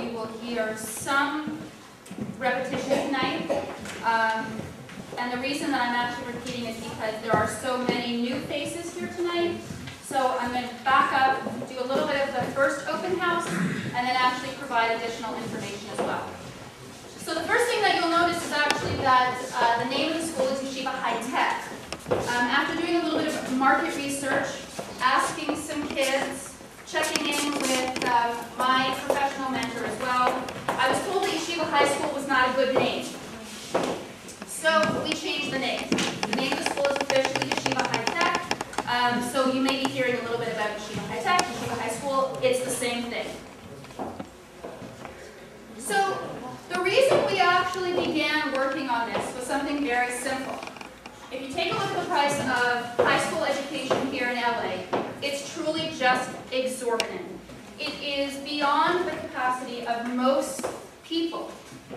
you will hear some repetition tonight. Um, and the reason that I'm actually repeating is because there are so many new faces here tonight. So I'm going to back up, do a little bit of the first open house, and then actually provide additional information as well. So the first thing that you'll notice is actually that uh, the name of the school is Yeshiva High Tech. Um, after doing a little bit of market research, asking some kids, checking in with um, my professional mentor as well, I was told that Yeshiva High School was not a good name. So we changed the name. The name of the school is officially Yeshiva High Tech. Um, so you may be hearing a little bit about Yeshiva High Tech, Yeshiva High School. It's the same thing. So the reason we actually began working on this was something very simple. If you take a look at the price of high school education here in LA, it's truly just exorbitant. It is beyond the capacity of most people.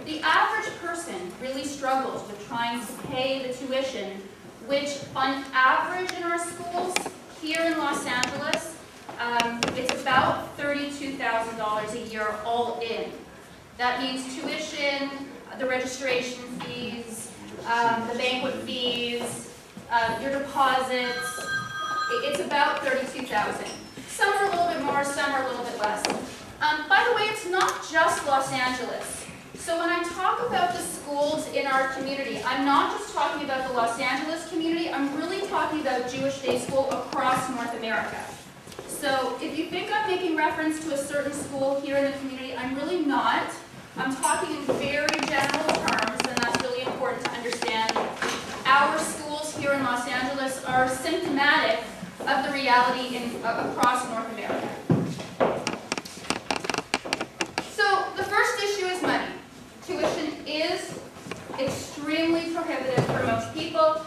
The average person really struggles with trying to pay the tuition, which on average in our schools here in Los Angeles, um, it's about $32,000 a year all in. That means tuition, the registration fees, um, the banquet fees, uh, your deposits. It's about 32000 Some are a little bit more, some are a little bit less. Um, by the way, it's not just Los Angeles. So when I talk about the schools in our community, I'm not just talking about the Los Angeles community, I'm really talking about Jewish day school across North America. So if you think I'm making reference to a certain school here in the community, I'm really not. I'm talking in very general terms, and that's really important to understand. Our schools here in Los Angeles are symptomatic of the reality in, uh, across North America. So the first issue is money. Tuition is extremely prohibitive for most people.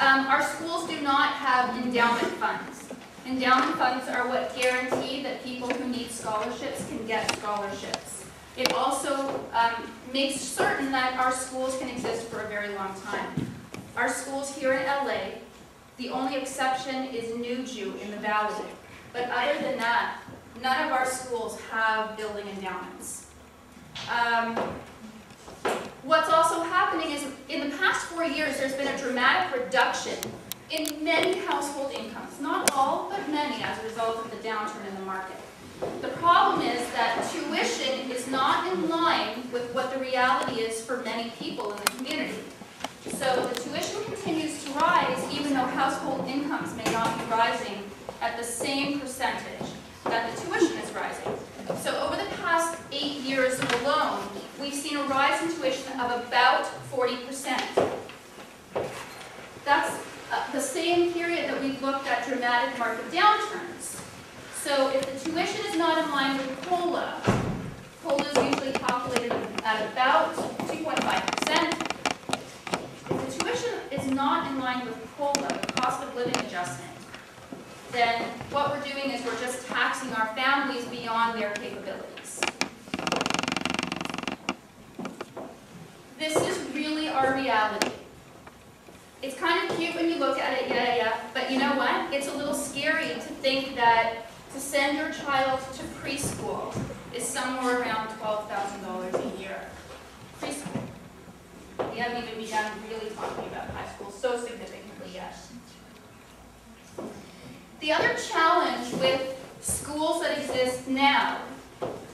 Um, our schools do not have endowment funds. Endowment funds are what guarantee that people who need scholarships can get scholarships. It also um, makes certain that our schools can exist for a very long time. Our schools here in LA, the only exception is New Jew in the Valley. But other than that, none of our schools have building endowments. Um, happening is in the past four years, there's been a dramatic reduction in many household incomes. Not all, but many as a result of the downturn in the market. The problem is that tuition is not in line with what the reality is for many people in the community. So the tuition continues to rise even though household incomes may not be rising at the same percentage that the tuition is rising. So over the past eight years alone, we've seen a rise in tuition of about 40%. That's uh, the same period that we've looked at dramatic market downturns. So if the tuition is not in line with COLA, COLA is usually calculated at about 2.5%. If the tuition is not in line with COLA, the cost of living adjustment, then what we're doing is we're just taxing our families beyond their capabilities. This is really our reality. It's kind of cute when you look at it, yeah, yeah, but you know what? It's a little scary to think that to send your child to preschool is somewhere around $12,000 a year. Preschool. We haven't even begun really talking about high school so significantly yet. The other challenge with schools that exist now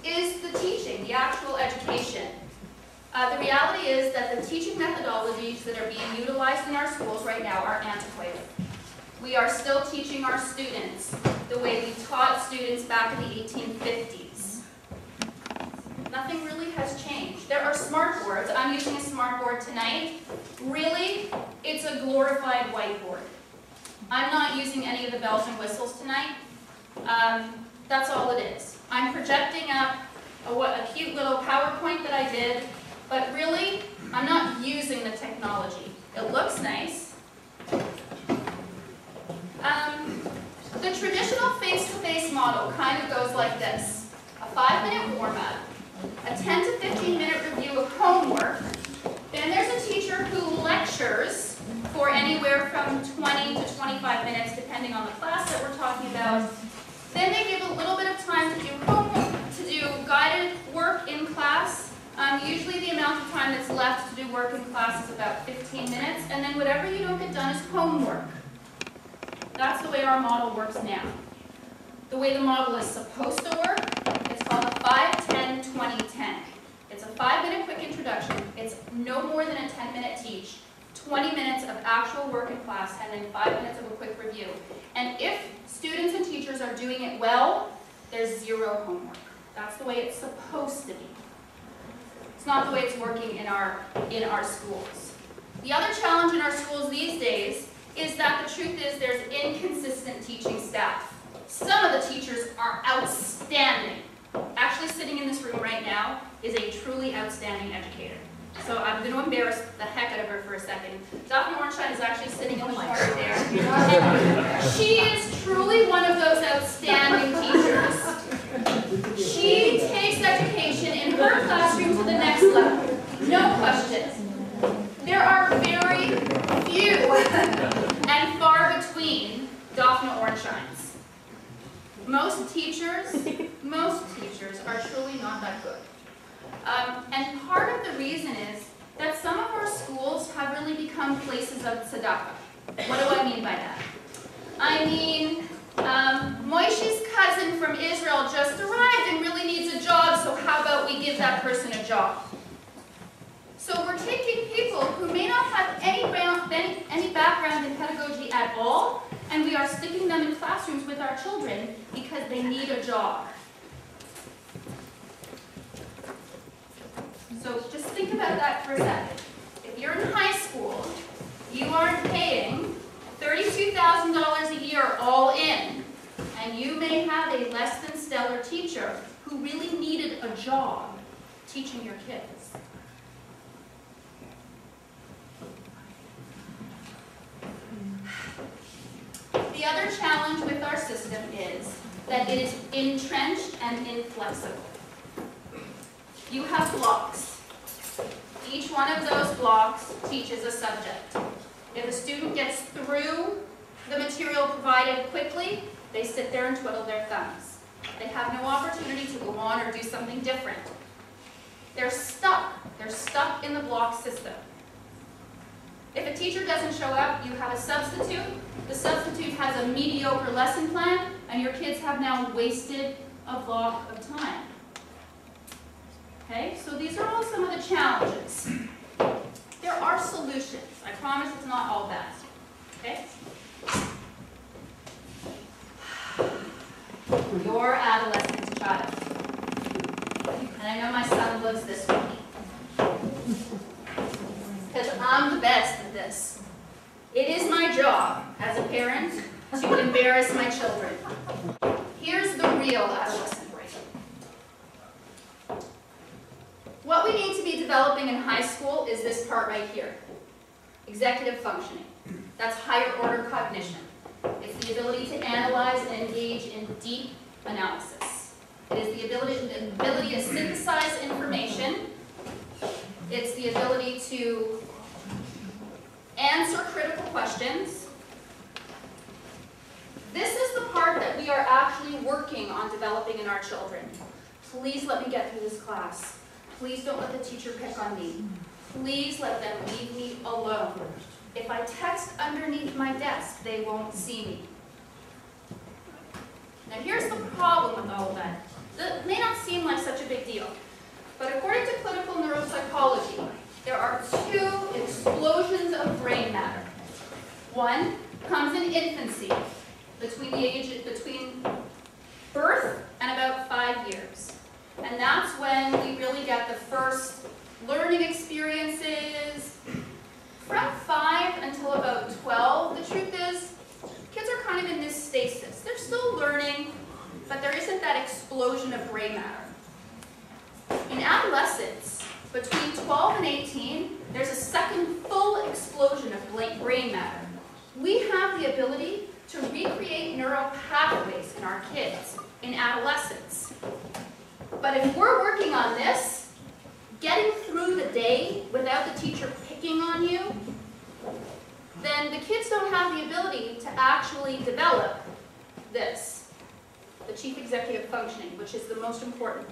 is the teaching, the actual education. Uh, the reality is that the teaching methodologies that are being utilized in our schools right now are antiquated. We are still teaching our students the way we taught students back in the 1850s. Nothing really has changed. There are smart boards. I'm using a smart board tonight. Really, it's a glorified whiteboard. I'm not using any of the bells and whistles tonight. Um, that's all it is. I'm projecting up a, a cute little PowerPoint that I did, but really, I'm not using the technology. It looks nice. Um, the traditional face-to-face -face model kind of goes like this. A five-minute warm-up, a 10 to 15 minute review of homework, then there's a teacher who lectures for anywhere from 20 to 25 minutes, depending on the class that we're talking about. Then they give a little bit of time to do homework, to do guided work in class, um, usually the amount of time that's left to do work in class is about 15 minutes, and then whatever you don't get done is homework. That's the way our model works now. The way the model is supposed to work, it's called a 5, 10, 20, 10. It's a five-minute quick introduction. It's no more than a 10-minute teach, 20 minutes of actual work in class, and then five minutes of a quick review. And if students and teachers are doing it well, there's zero homework. That's the way it's supposed to be. It's not the way it's working in our, in our schools. The other challenge in our schools these days is that the truth is there's inconsistent teaching staff. Some of the teachers are outstanding. Actually sitting in this room right now is a truly outstanding educator. So I'm going to embarrass the heck out of her for a second. Dr. Ornstein is actually sitting in the oh corner there. And she is truly one of those outstanding teachers. She takes education in her classroom to the next level. No question. There are very few and far between Daphne Ornsteins. Most teachers, most teachers are truly not that good. Um, and part of the reason is that some of our schools have really become places of tzedakah. What do I mean by that? I mean, um, Moishe's cousin from Israel just arrived and really needs a job, so how about we give that person a job? So we're taking people who may not have any, any, any background in pedagogy at all, and we are sticking them in classrooms with our children because they need a job. So just think about that for a second. If you're in high school, you aren't paying $32,000 a year all in, and you may have a less than stellar teacher who really needed a job teaching your kids. The other challenge with our system is that it is entrenched and inflexible. You have blocks. Each one of those blocks teaches a subject. If a student gets through the material provided quickly, they sit there and twiddle their thumbs. They have no opportunity to go on or do something different. They're stuck. They're stuck in the block system. If a teacher doesn't show up, you have a substitute. The substitute has a mediocre lesson plan, and your kids have now wasted a block of time. Okay, so these are all some of the challenges. There are solutions. I promise it's not all bad. Okay? Your adolescent child. And I know my son lives this way. Because I'm the best at this. It is my job as a parent to embarrass my children. Here's the real adolescent. What we need be developing in high school is this part right here. Executive functioning. That's higher order cognition. It's the ability to analyze and engage in deep analysis. It is the ability, the ability to synthesize information. It's the ability to answer critical questions. This is the part that we are actually working on developing in our children. Please let me get through this class. Please don't let the teacher pick on me. Please let them leave me alone. If I text underneath my desk, they won't see me. Now here's the problem with all of that. That may not seem like such a big deal, but according to clinical neuropsychology, there are two explosions of brain matter. One comes in infancy, between the age between birth and about five years. And that's when we really get the first learning experiences. From 5 until about 12, the truth is, kids are kind of in this stasis. They're still learning, but there isn't that explosion of gray matter. In adolescence, between 12 and 18, there's a second full explosion of brain matter. We have the ability to recreate neural pathways in our kids in adolescence. But if we're working on this, getting through the day without the teacher picking on you, then the kids don't have the ability to actually develop this, the chief executive functioning, which is the most important